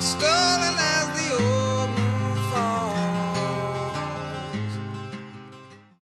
Stop.